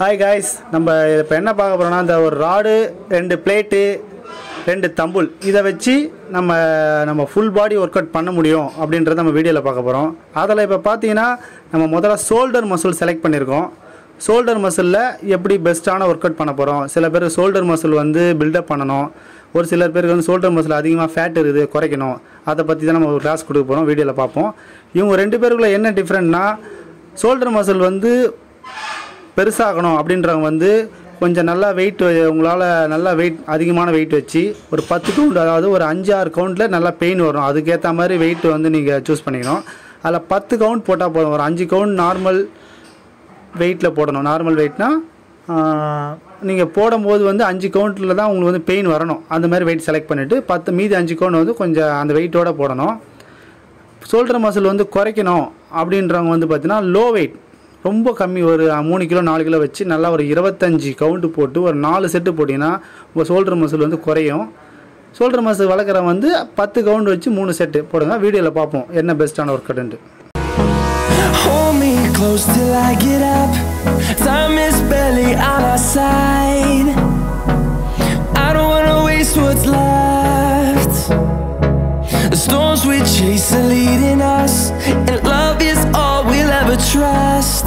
Hi guys நம்ம இப்போ என்ன பார்க்க போகிறோம்னா இந்த ஒரு ராடு ரெண்டு பிளேட்டு ரெண்டு தம்புல் இதை வச்சு நம்ம நம்ம ஃபுல் பாடி ஒர்க் அவுட் பண்ண முடியும் அப்படின்றத நம்ம வீடியோவில் பார்க்க போகிறோம் அதில் இப்போ பார்த்தீங்கன்னா நம்ம முதல்ல ஷோல்டர் மசில் செலக்ட் பண்ணியிருக்கோம். ஷோல்டர் மசிலில் எப்படி பெஸ்ட்டான ஒர்க் அவுட் பண்ண போகிறோம் சில பேர் ஷோல்டர் மசில் வந்து பில்டப் பண்ணணும். ஒரு சிலர் பேருக்கு வந்து ஷோல்டர் மசில் அதிகமாக ஃபேட் இருக்குது குறைக்கணும். அதை பற்றி தான் நம்ம ஒரு கிளாஸ் கொடுக்க போகிறோம் வீடியோவில் பார்ப்போம். இவங்க ரெண்டு பேருக்குள்ள என்ன டிஃப்ரெண்ட்னா ஷோல்டர் மசில் வந்து பெருசாகணும் அப்படின்றவங்க வந்து கொஞ்சம் நல்லா வெயிட் உங்களால் நல்லா வெயிட் அதிகமான வெயிட் வச்சு ஒரு பத்து கவுண்ட் அதாவது ஒரு அஞ்சு ஆறு கவுண்டில் நல்லா பெயின் வரும். அதுக்கேற்ற மாதிரி வெயிட் வந்து நீங்கள் சூஸ் பண்ணிக்கணும். அதில் பத்து கவுண்ட் போட்டால் போதும். ஒரு அஞ்சு கவுண்ட் நார்மல் வெயிட்டில் போடணும். நார்மல் வெயிட்னா நீங்கள் போடும்போது வந்து அஞ்சு கவுண்ட்டில் தான் உங்களுக்கு வந்து பெயின் வரணும். அந்த மாதிரி வெயிட் செலக்ட் பண்ணிவிட்டு பத்து மீதி அஞ்சு கவுண்ட் வந்து கொஞ்சம் அந்த வெயிட்டோடு போடணும். ஷோல்டர் மசில் வந்து குறைக்கணும் அப்படின்றவங்க வந்து பார்த்தீங்கன்னா லோ வெயிட் ரொம்ப கம்மி ஒரு மூணு கிலோ நாலு கிலோ வச்சு நல்லா ஒரு இருபத்தஞ்சி கவுண்டு போட்டு ஒரு நாலு செட்டு போட்டிங்கன்னா உங்கள் ஷோல்டர் மசில் வந்து குறையும் ஷோல்டர் மசில் வளர்க்குற வந்து பத்து கவுண்டு வச்சு மூணு செட்டு போடுங்க வீடியோவில் பார்ப்போம் என்ன பெஸ்ட்டான work out Hold me close till I get up. Time is barely on our side. I don't wanna waste what's left. The storms we chase are leading us, and love is all we'll ever trust.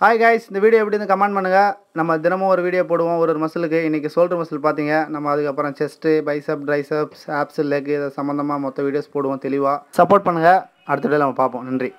hi guys இந்த video எப்படின்னு comment பண்ணுங்கள் நம்ம தினமும் ஒரு video போடுவோம் ஒரு ஒரு மசிலுக்கு இன்றைக்கி ஷோல்டர் மசில் பார்த்தீங்க நம்ம அதுக்கப்புறம் chest bicep triceps abs leg இதை சம்மந்தமாக மொத்த வீடியோஸ் போடுவோம் தெளிவாக சப்போர்ட் பண்ணுங்கள் அடுத்த வீடியோ நம்ம பார்ப்போம். நன்றி.